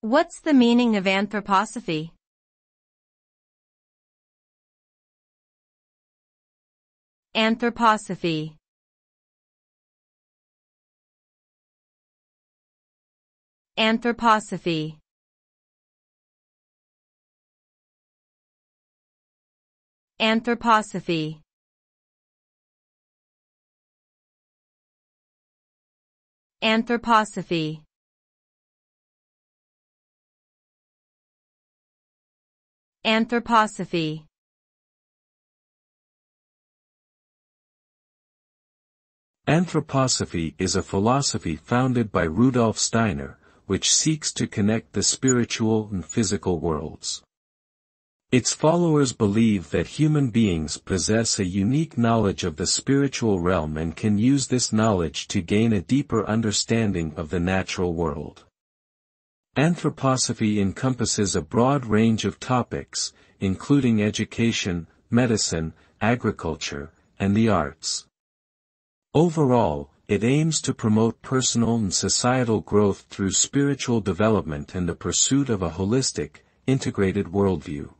What's the meaning of anthroposophy? Anthroposophy. Anthroposophy. Anthroposophy. Anthroposophy Anthroposophy Anthroposophy is a philosophy founded by Rudolf Steiner, which seeks to connect the spiritual and physical worlds. Its followers believe that human beings possess a unique knowledge of the spiritual realm and can use this knowledge to gain a deeper understanding of the natural world. Anthroposophy encompasses a broad range of topics, including education, medicine, agriculture, and the arts. Overall, it aims to promote personal and societal growth through spiritual development and the pursuit of a holistic, integrated worldview.